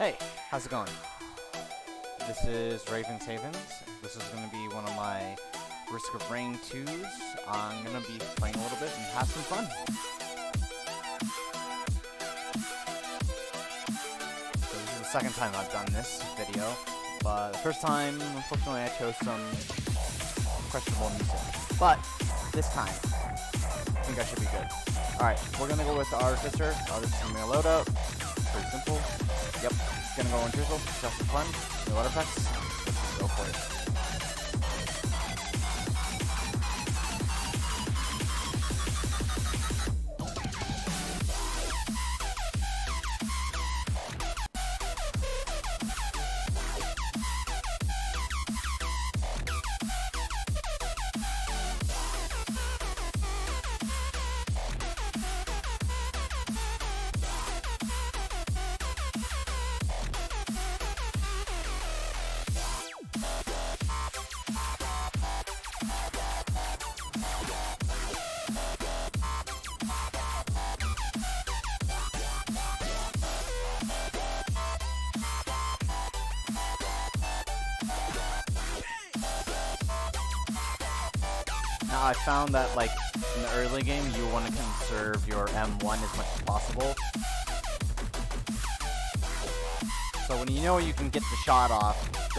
Hey, how's it going? This is Ravens Havens. This is going to be one of my Risk of Rain 2s. I'm going to be playing a little bit and have some fun. So this is the second time I've done this video, but the first time, unfortunately, I chose some questionable music. But this time, I think I should be good. Alright, we're going to go with the Artificer. I'll just give me a loadout. Pretty simple. Gonna go in drizzle, just for fun, no water effects.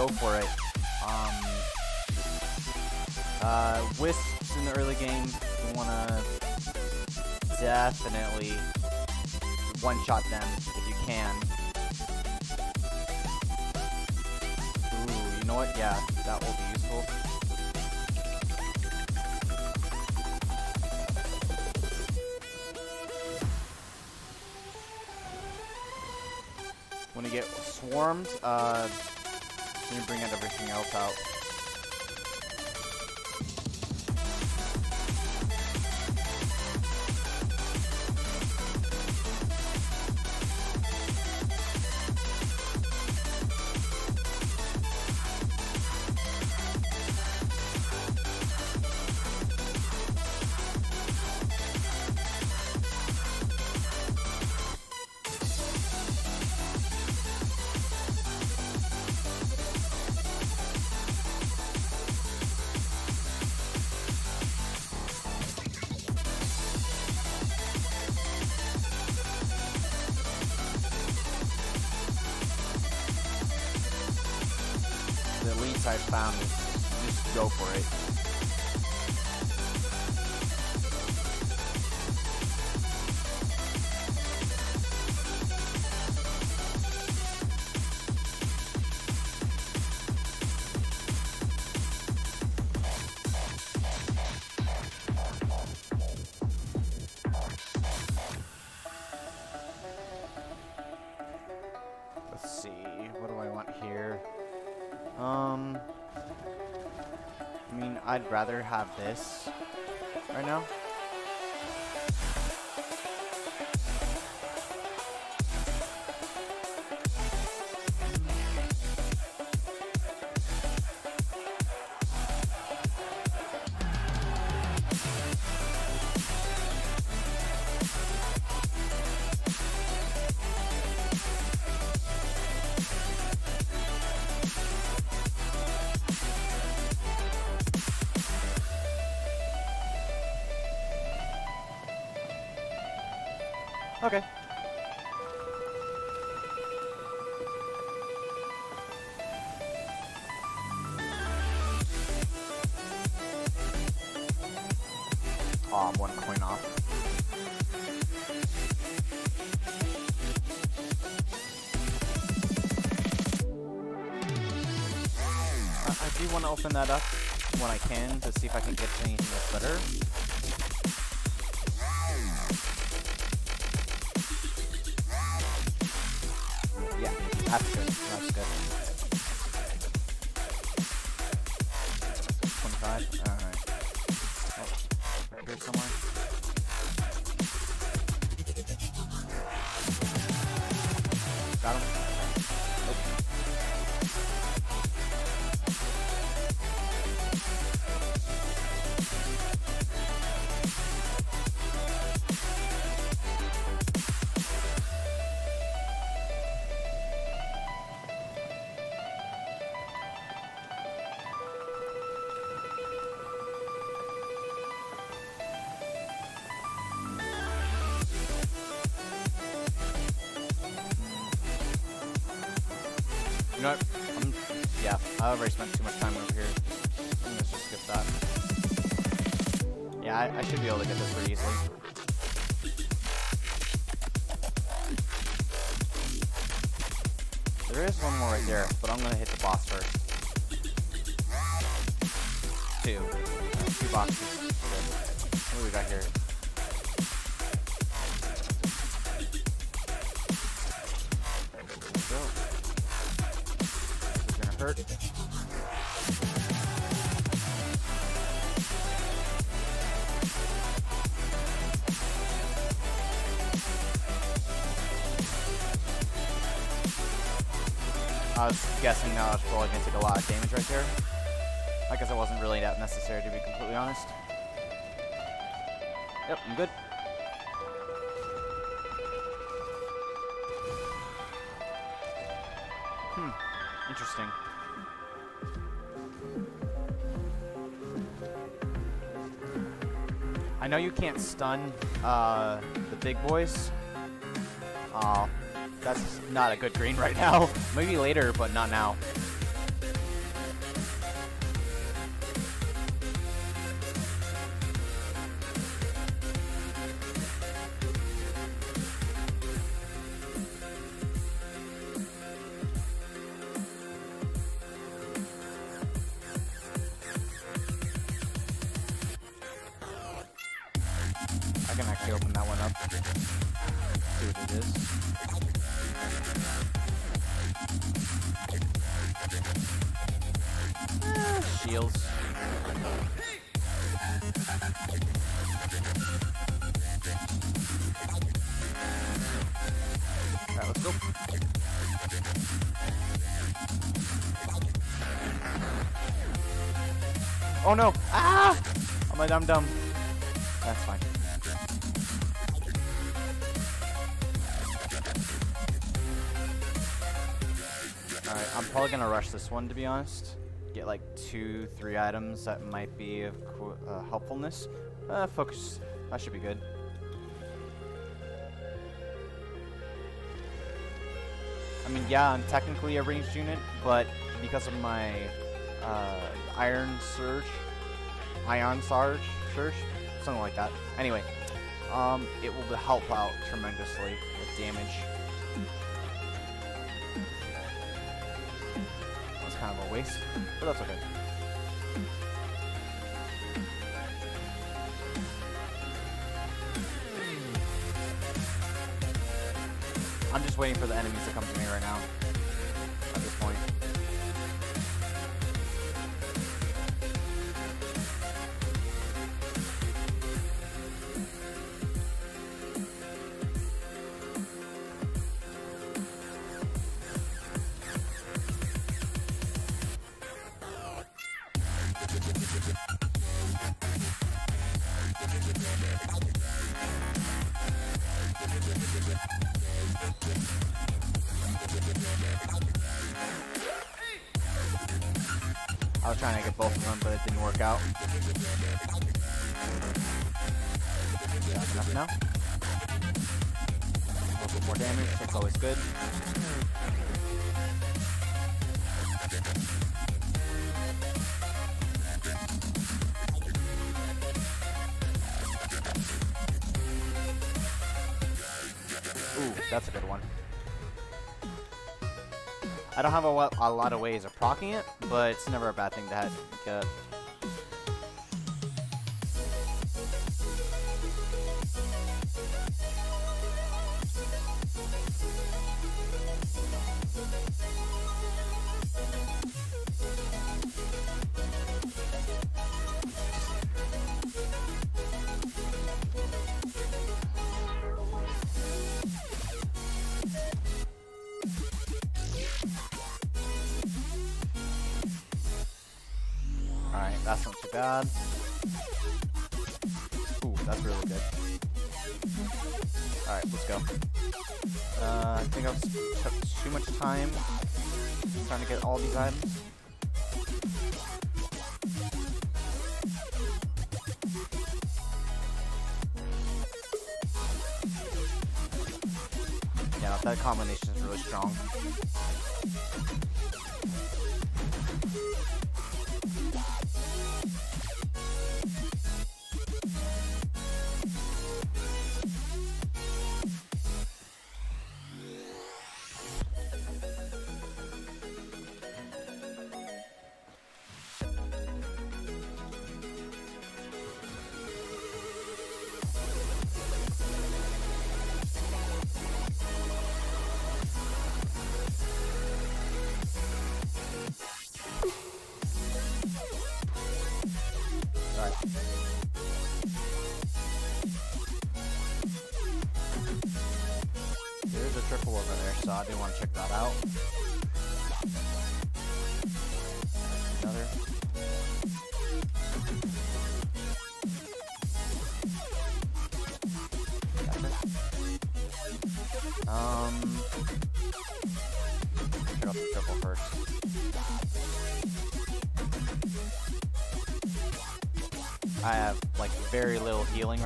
Go for it. Um, uh, Wisps in the early game, you want to definitely one-shot them if you can. Ooh, you know what? Yeah, that will be useful. When you get swarmed, uh, you bring out everything else out. I mean, I'd rather have this right now. Yeah, I already spent too much time over here. Gonna just skip that. Yeah, I, I should be able to get this pretty easily. There is one more right there, but I'm gonna hit the boss first. Two. Two boxes. What do we got here? I'm good. Hmm, interesting. I know you can't stun uh, the big boys. Aw, that's not a good green right now. Maybe later, but not now. Actually open that one up. See what it is. Shields. Oh no! Ah! Oh my dum dum. Probably gonna rush this one to be honest. Get like two, three items that might be of uh, helpfulness. Uh, focus. That should be good. I mean, yeah, I'm technically a ranged unit, but because of my uh, Iron Surge, Ion Sarge, Surge, something like that. Anyway, um, it will help out tremendously with damage. Kind of a waste, but that's okay. I'm just waiting for the enemies to come to me right now. At this point. Trying to get both of them, but it didn't work out. Enough now. A little bit more damage, that's always good. Ooh, that's a good one. I don't have a a lot of ways of procking it, but it's never a bad thing to have. Time trying to get all these items. Yeah, Yeah, that combination is really strong.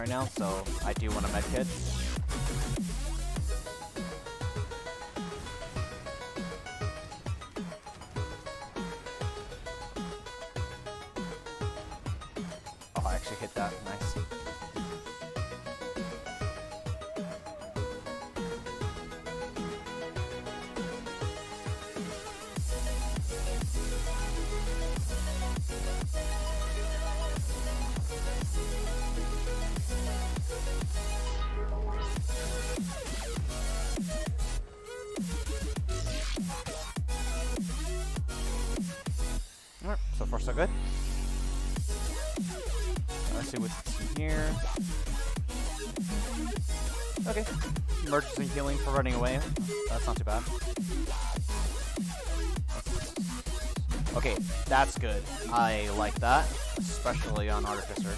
Right now, far so good. Let's see what's in here. Okay. Emergency healing for running away. That's not too bad. Okay, that's good. I like that, especially on Artificer.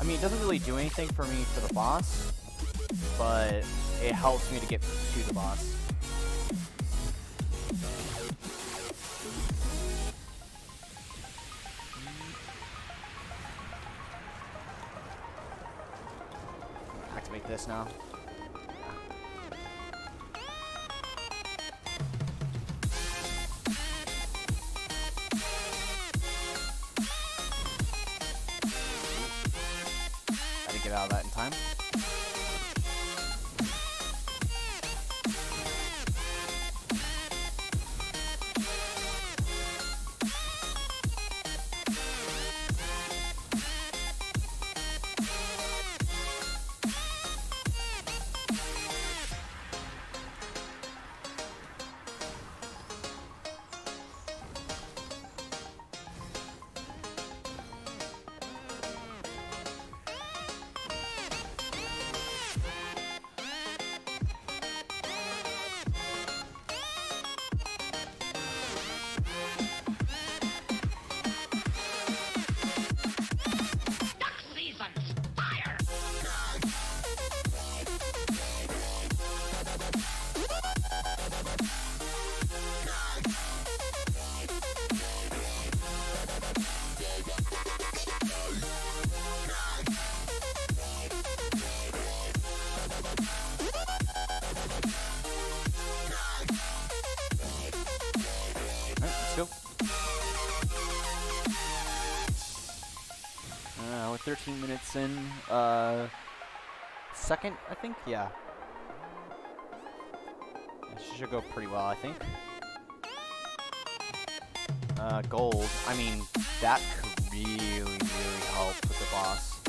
I mean, it doesn't really do anything for me for the boss, but it helps me to get to the boss. 13 minutes in. Uh, second, I think. Yeah. This should go pretty well, I think. Uh, gold. I mean, that could really, really help with the boss.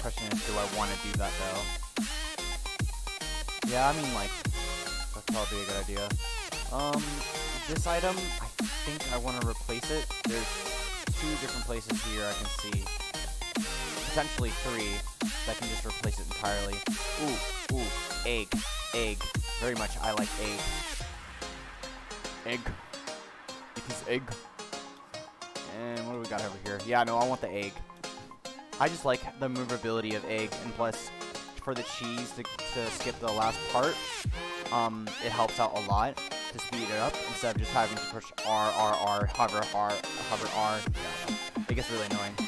Question is, do I want to do that though? Yeah, I mean, like, that's probably a good idea. Um, this item, I think I want to replace it. There's two different places here I can see. Potentially three that can just replace it entirely. Ooh, ooh, egg, egg. Very much I like egg. Egg. It is egg. And what do we got over here? Yeah, no, I want the egg. I just like the movability of egg, and plus, for the cheese to, to skip the last part, um, it helps out a lot to speed it up instead of just having to push R, R, R, hover R, hover R. Yeah, it gets really annoying.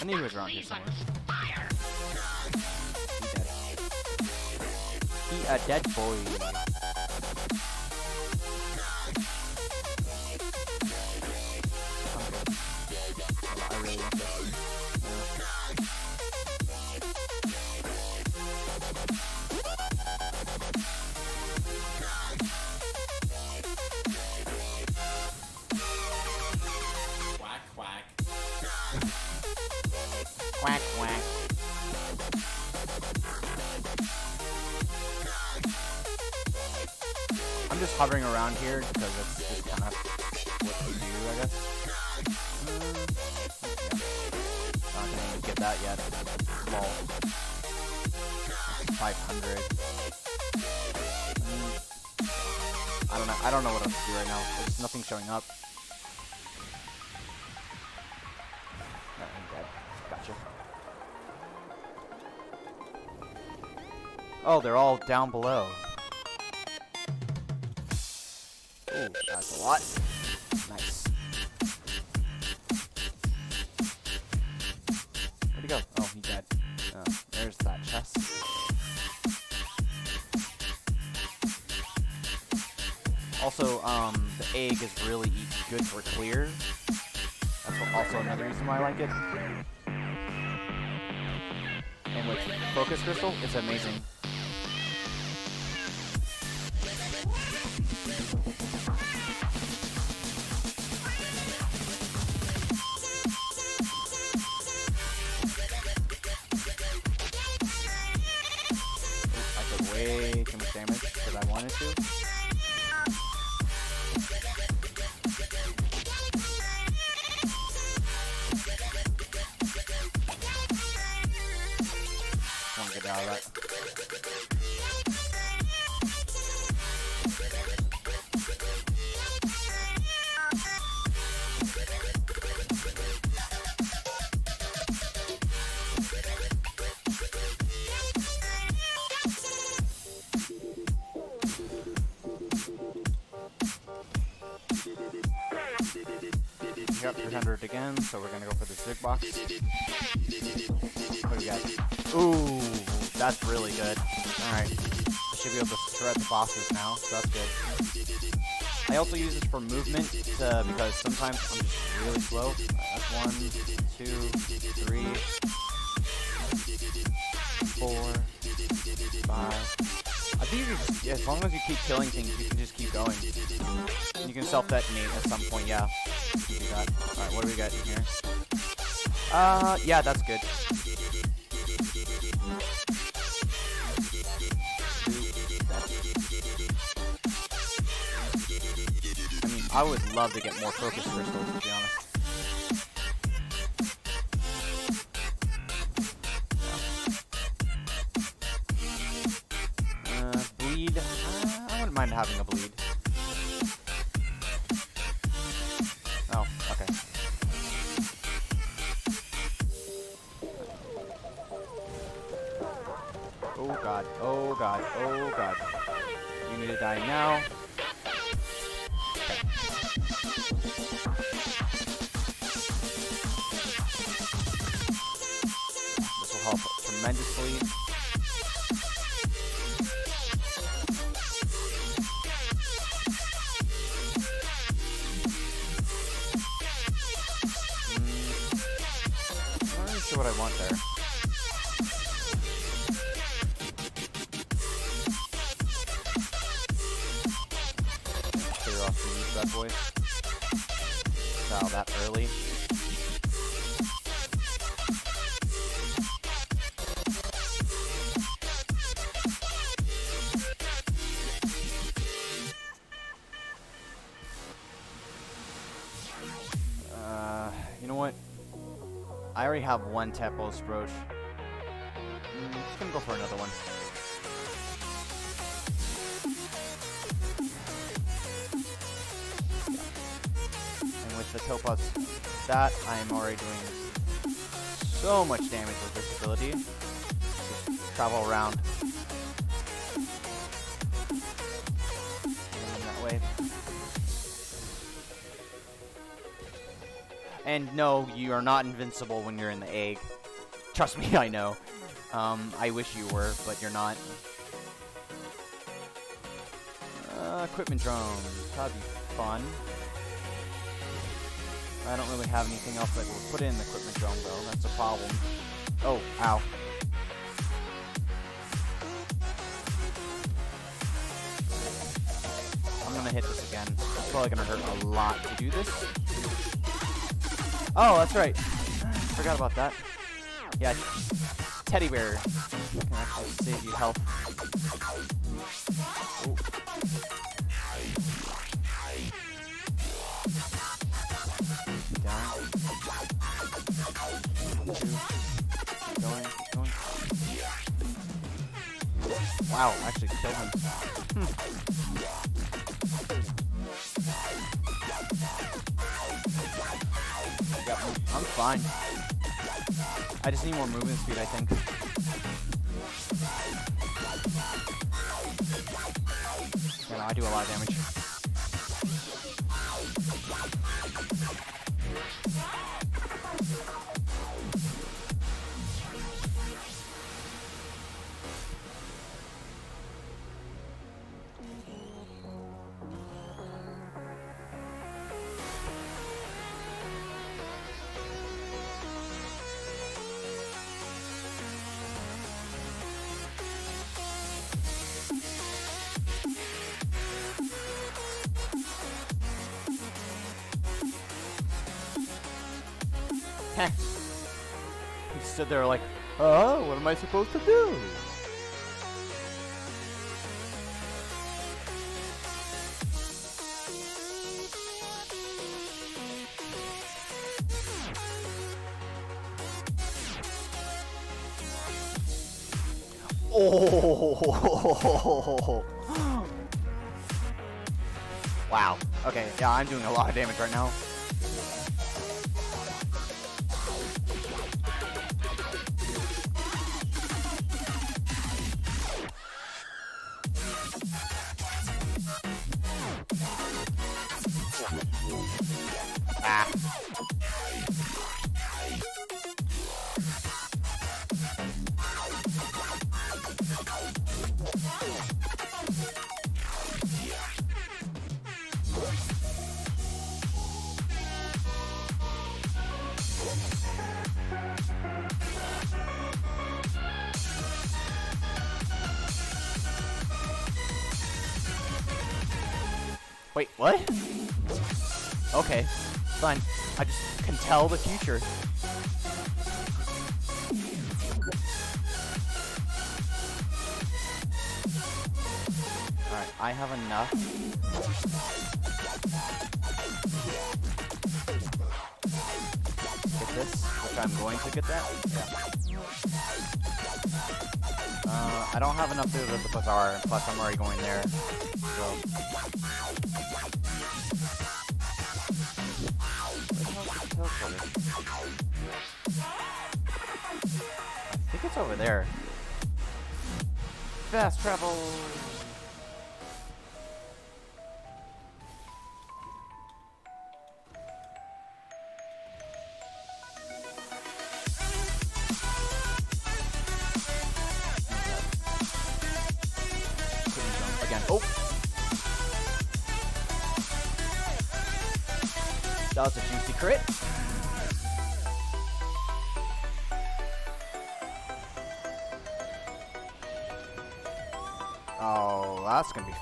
I knew he was around here somewhere. He a dead boy. Around here because that's just kind of what they do, I guess. Not gonna get that yet. Lol. 500. Mm, I don't know. I don't know what else to do right now. There's nothing showing up. Gotcha. Oh, they're all down below. With focus crystal, it's amazing. Ooh, that's really good. Alright. I should be able to shred the bosses now, so that's good. I also use this for movement uh, because sometimes I'm just really slow. That's one, two, three, four, five. I think you as long as you keep killing things, you can just keep going. You can self-detonate Uh, yeah, that's good. I mean, I would love to get more focus crystals, to be honest. Already have one Topaz Brooch. Mm, just gonna go for another one. And with the Topaz, that I am already doing so much damage with this ability. Just travel around. And no, you are not invincible when you're in the egg. Trust me, I know. Um, I wish you were, but you're not. Uh, equipment drone. That'd be fun. I don't really have anything else that will put in the equipment drone, though. That's a problem. Oh, ow. I'm gonna hit this again. It's probably gonna hurt a lot to do this. Oh, that's right. Forgot about that. Yeah, teddy bear can actually save you health. Wow, actually killed him. Fine. I just need more movement speed, I think. Yeah, no, I do a lot of damage. Heh. He stood there like, oh, what am I supposed to do? Oh! Wow. Okay, yeah, I'm doing a lot of damage right now. Tell. Alright, I have enough. Get this, which I'm going to get that. Yeah. Uh, I don't have enough to the bazaar, plus I'm already going there. So. I think it's over there. Fast travel.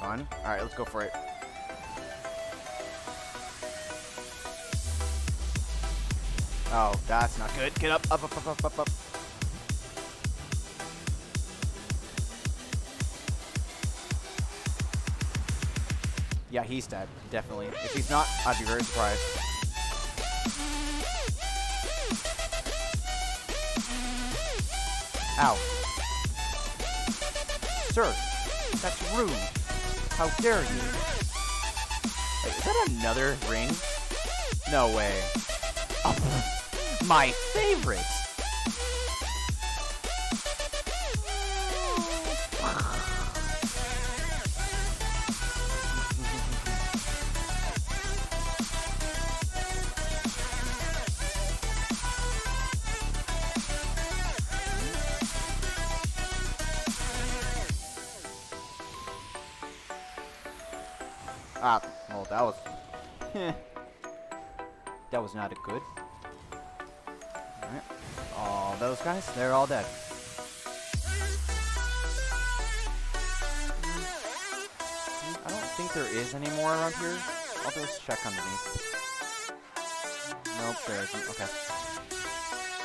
Fun. Alright, let's go for it. Oh, that's not good. Get up, up, up, up, up, up, up. Yeah, he's dead. Definitely. If he's not, I'd be very surprised. Ow. Sir, that's rude. How dare you? Wait, is that another ring? No way. Oh, my favorite! Ah, well, that was... That was not a good. Alright. All those guys, they're all dead. I don't think there is any more around here. I'll just check underneath. Nope, there isn't. Okay.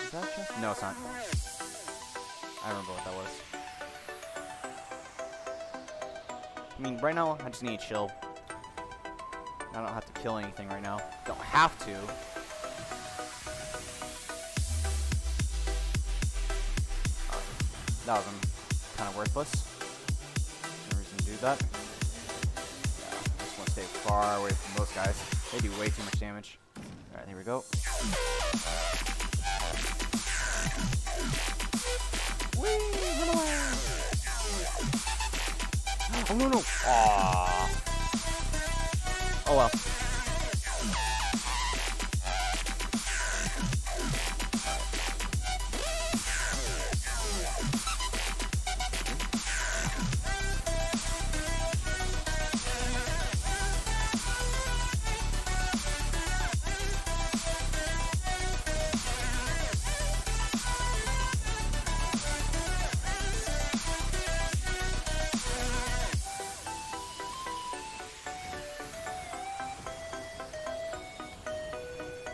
Is that chest? No, it's not. I remember what that was. I mean, right now, I just need to chill. Kill anything right now. Don't have to. That was kind of worthless. No reason to do that. Yeah, just want to stay far away from those guys. They do way too much damage. Alright, here we go. Whee! Run away! Oh no no! Aww. Oh well.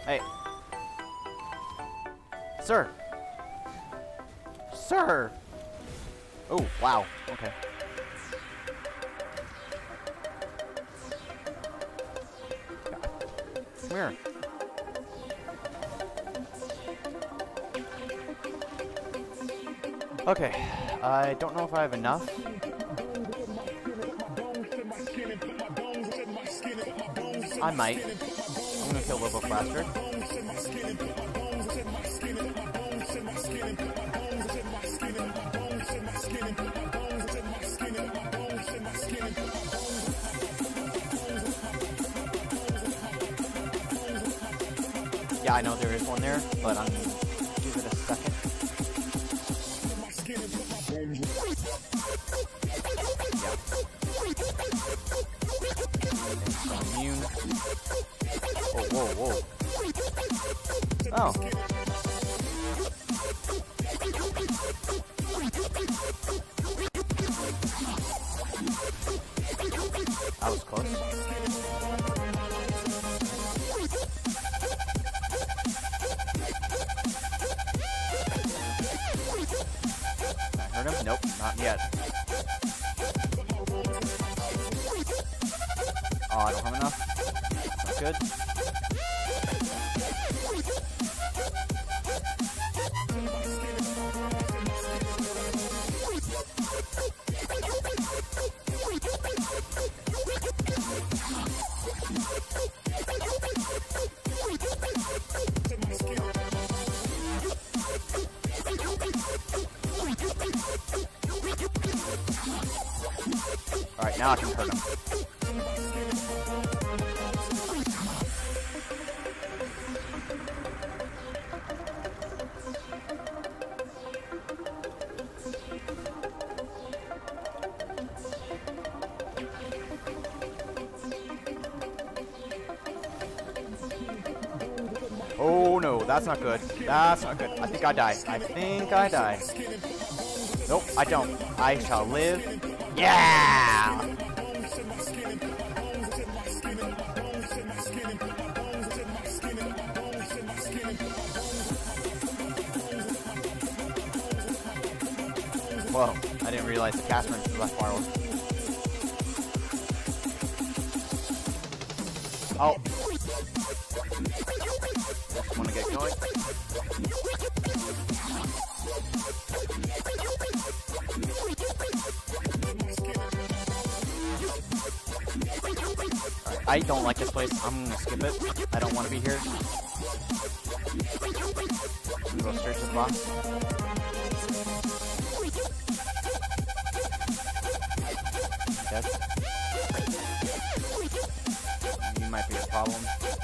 Hey. Sir. Sir. Oh, wow. Okay. Come here. Okay. I don't know if I have enough. I might. Kill. Yeah, I know there is one there, but I'm gonna give it a second. Yeah. Immune. Oh. Now I can hurt him. Oh no, that's not good. That's not good. I think I die. I think I die. Nope, I don't. I shall live. Yeah! Realize the far away. Oh. Wanna get going. I don't like this place. I'm gonna skip it. I don't want to be here. I'm gonna go the boss. Problem.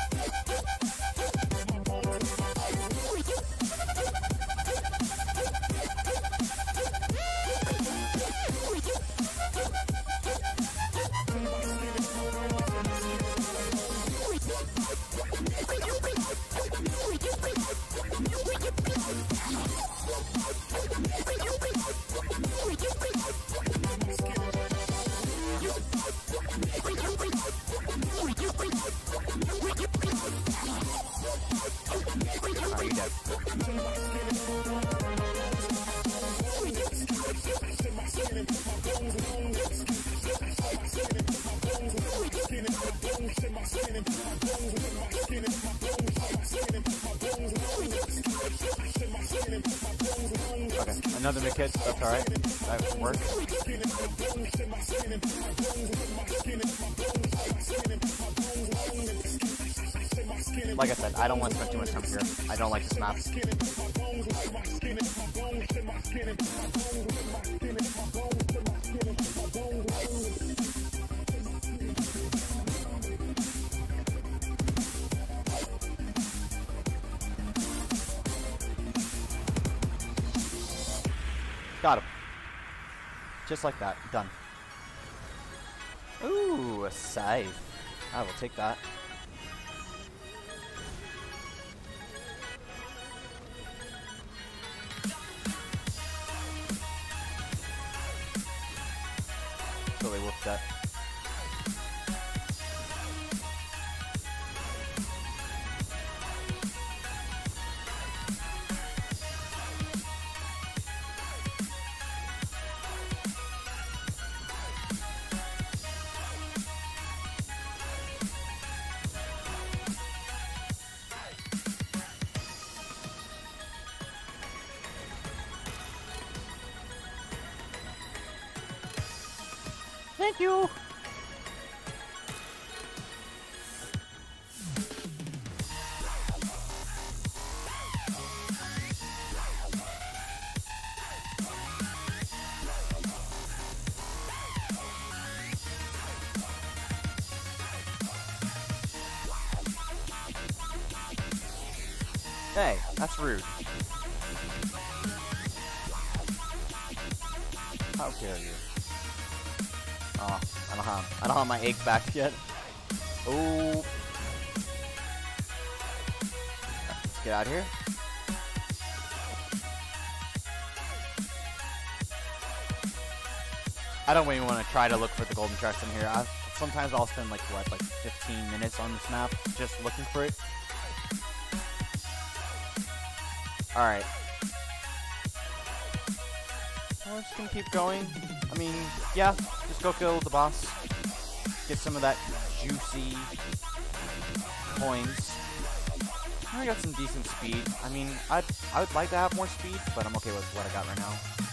Got him. Just like that. Done. Ooh, a save. I will take that. Totally whooped that. That's rude. How dare you? Oh, I don't have I don't have my egg back yet. Oh. Let's get out of here. I don't even want to try to look for the golden chest in here. I, sometimes I'll spend like what, like 15 minutes on this map just looking for it. All right. We're just gonna keep going. I mean, yeah, just go kill the boss. Get some of that juicy coins. I got some decent speed. I mean, I'd, I would like to have more speed, but I'm okay with what I got right now.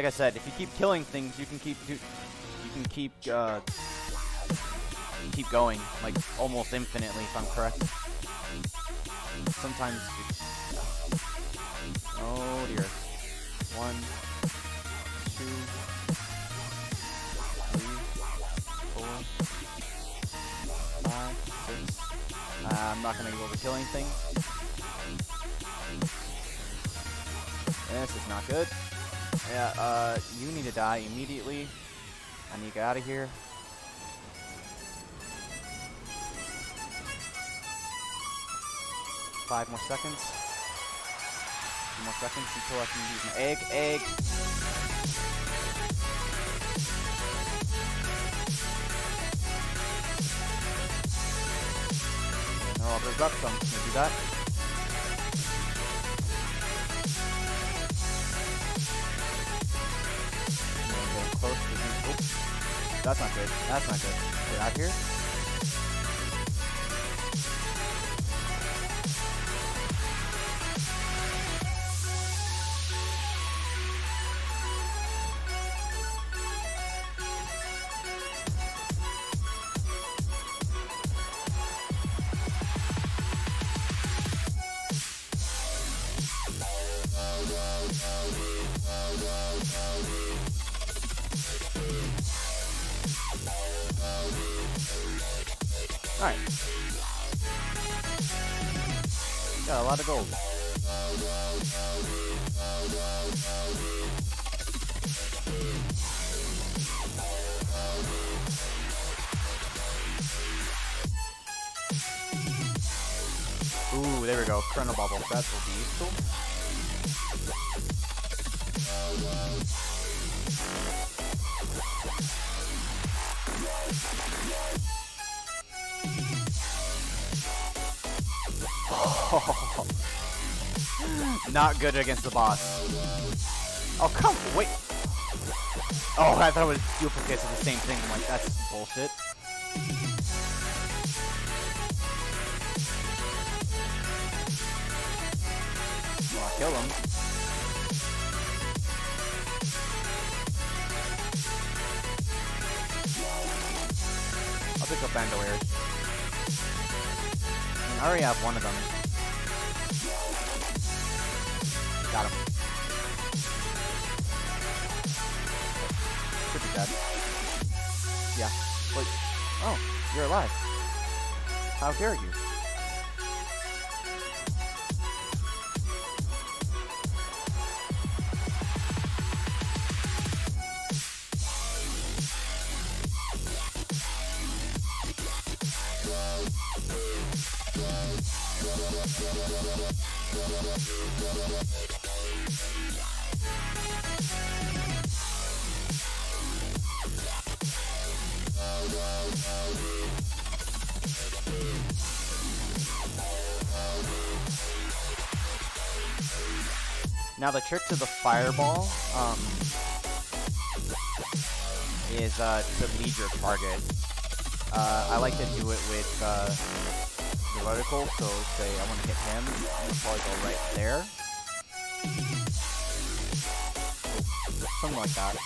Like I said, if you keep killing things, you can keep you can keep uh keep going, like almost infinitely if I'm correct. Sometimes Oh dear. One, two, three, four, five, six. Uh, I'm not gonna go over killing things. This is not good. Yeah, uh, you need to die immediately. I need to get out of here. Five more seconds. Two more seconds until I can use my egg. Egg. Oh, there's up some. Can I do that? That's not good. That's not good. Get out here. Good against the boss. Oh, come, wait. Oh, I thought it was duplicates of the same thing. I'm like, that's bullshit. Kill him. I'll pick up bandoliers. I, I already have one of them. Got him. Should be dead. Yeah. Wait. Oh, you're alive. How dare you? Now the trick to the fireball um, is uh, to lead your target. Uh, I like to do it with uh, the vertical, so say I want to hit him, I'll probably go right there. Something like that.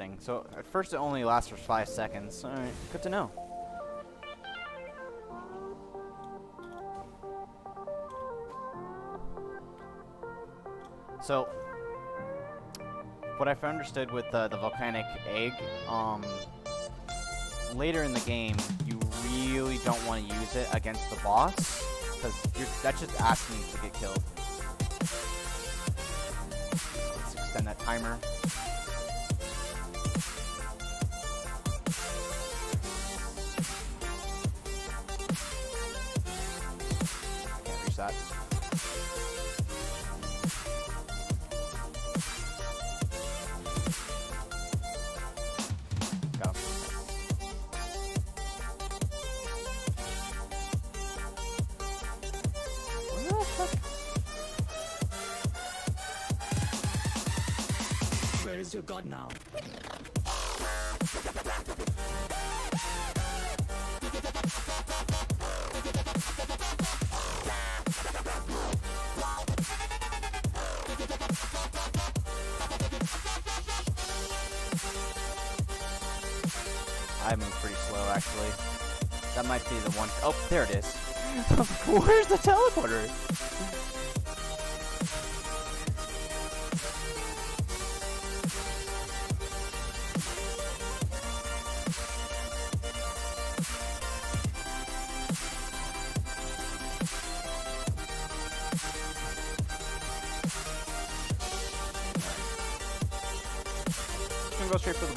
Interesting. So at first it only lasts for five seconds. Alright, good to know. So, what I've understood with uh, the volcanic egg, um, later in the game, you really don't want to use it against the boss, because that's just asking to get killed. Let's extend that timer. Now? I move pretty slow, actually. That might be the one. Oh, there it is. Where's the teleporter?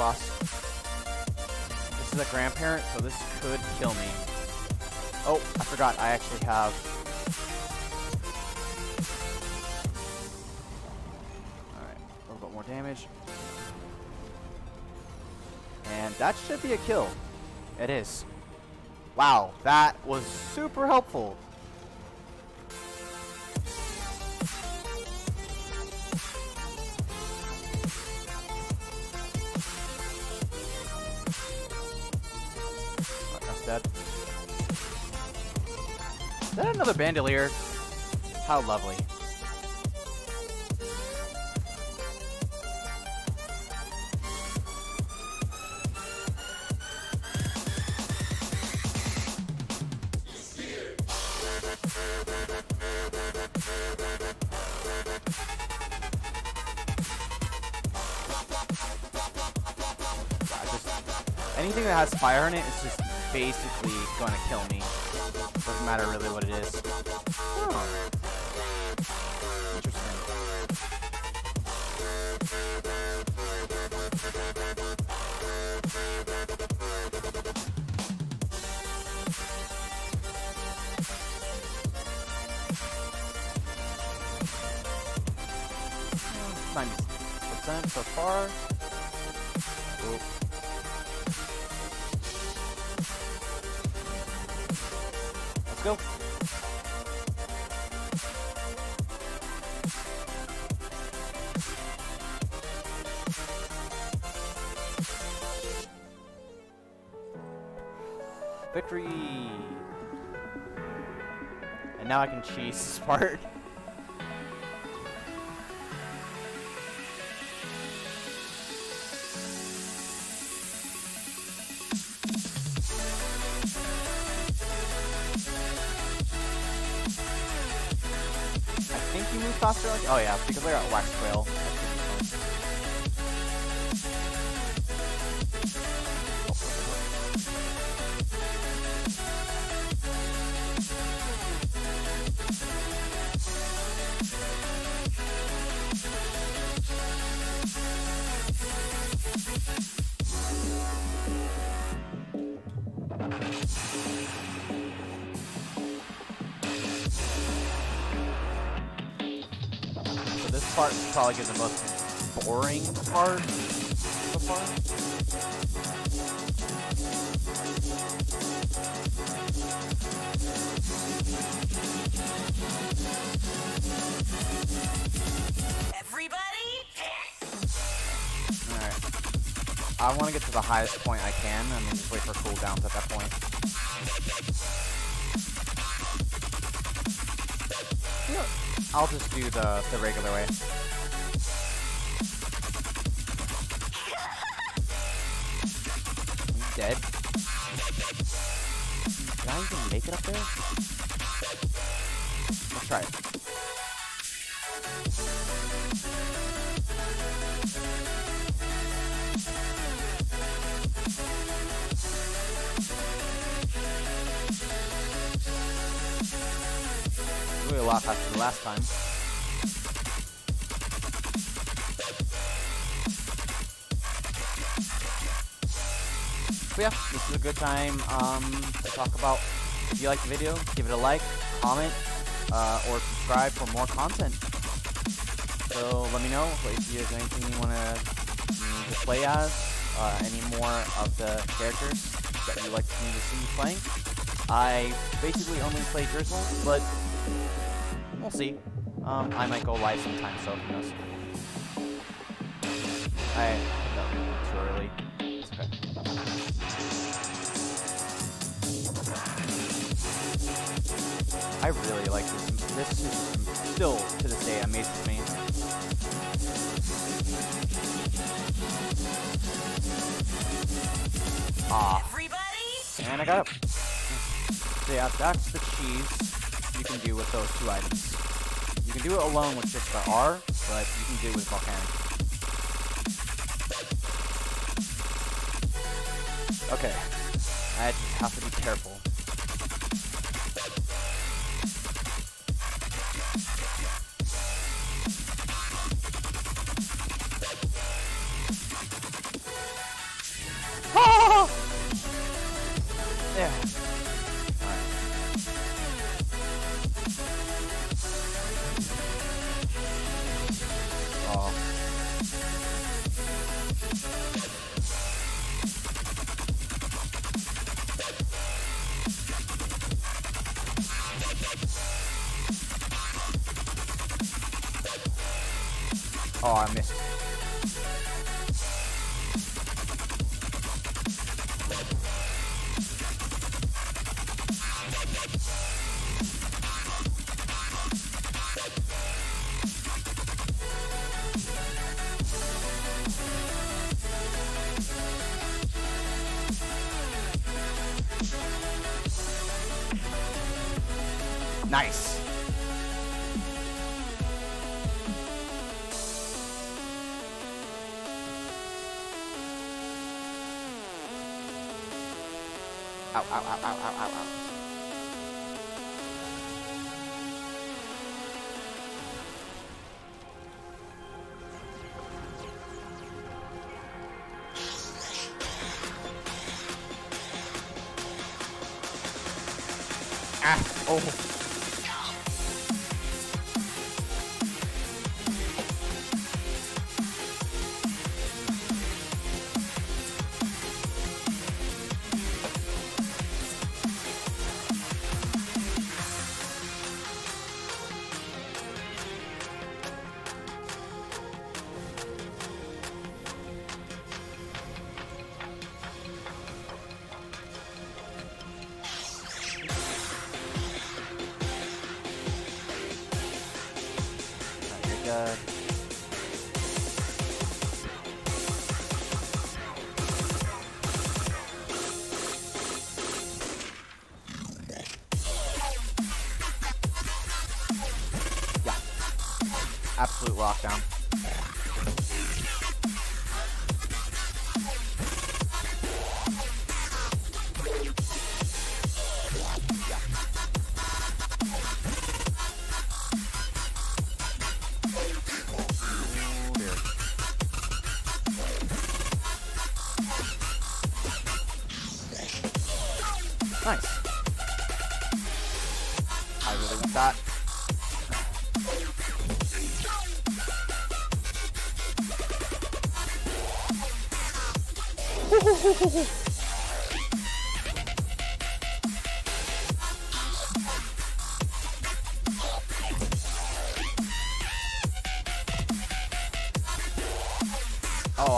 boss. This is a grandparent, so this could kill me. Oh, I forgot. I actually have. Alright, a little bit more damage. And that should be a kill. It is. Wow, that was super helpful. Bandolier? How lovely. Anything that has fire in it is just basically gonna kill me. Doesn't matter really what it is. Ninety percent so far. Go. Victory! And now I can cheese this part. I want to get to the highest point I can and just wait for cooldowns at that point. What? I'll just do the, the regular way. Dead? Did I even make it up there? Let's try it. A lot faster than last time. But yeah, this is a good time um, to talk about. If you like the video, give it a like, comment, uh, or subscribe for more content. So let me know if there's anything you want to to play as, uh, any more of the characters that you'd like me to see me playing. I basically only play Drizzle, but see. Um, I might go live sometime, so who knows. I no, too early. It's okay. I really like this. This is still to this day amazes me. Ah, and I got it. So yeah, that's the cheese you can do with those two items. You can do it alone with just the R, but you can do it with volcanic. Okay, I just have to be careful. Ah, oh. Oh,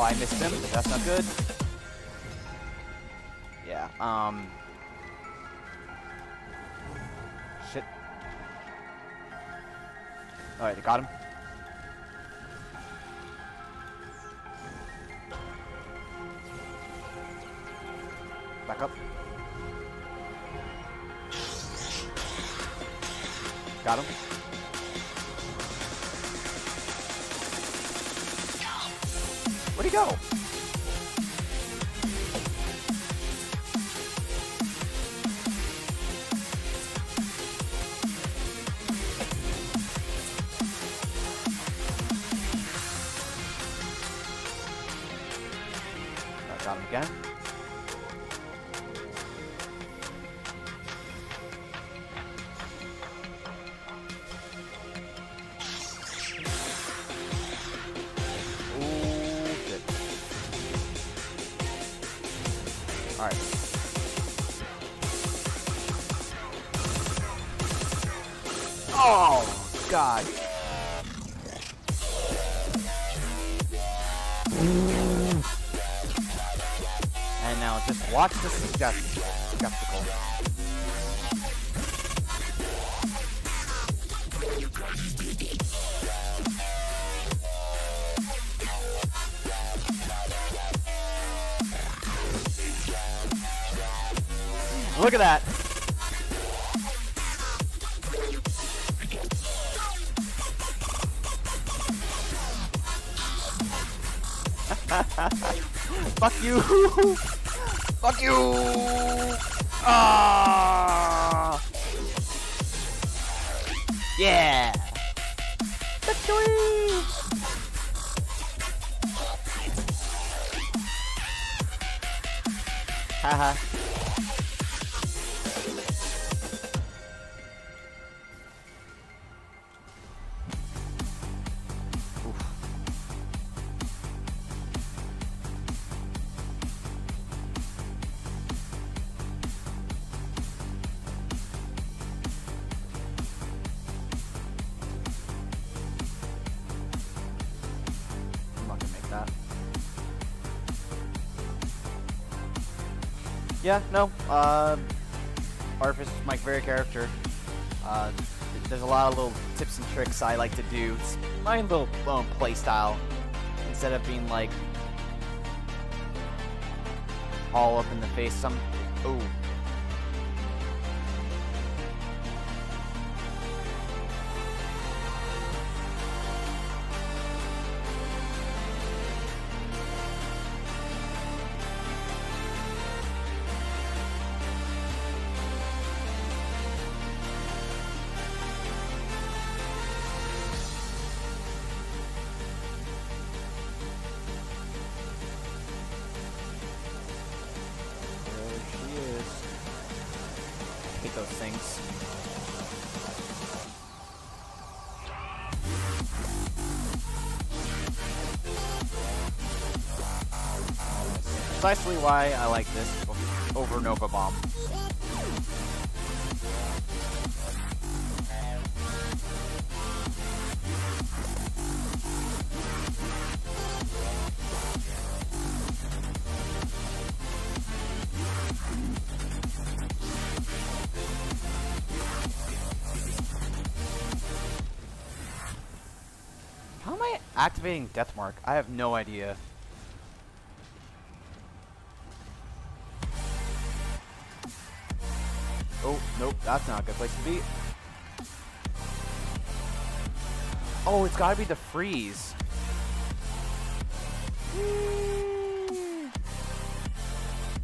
I missed him. That's not good. Yeah, um... Shit. Alright, got him. Back up. Got him. Where'd he go? Fuck you. Fuck you. Ah. Yeah. Victory. Haha. Yeah, no. Uh, is my favorite character. Uh, there's a lot of little tips and tricks I like to do. It's my little own play style. Instead of being like all up in the face. Some. Oh. Things. Precisely why I like this over Nano Bomb. Activating Death Mark? I have no idea. Oh, nope, that's not a good place to be. Oh, it's gotta be the freeze.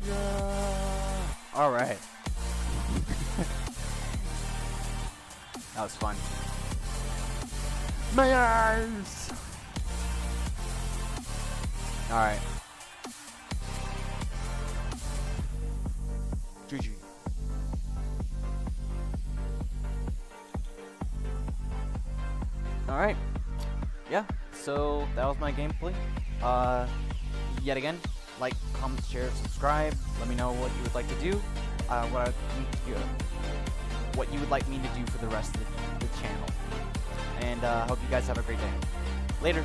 Yeah. Alright. that was fun. My eyes! Like me to do for the rest of the, the channel. And uh, hope you guys have a great day. Later.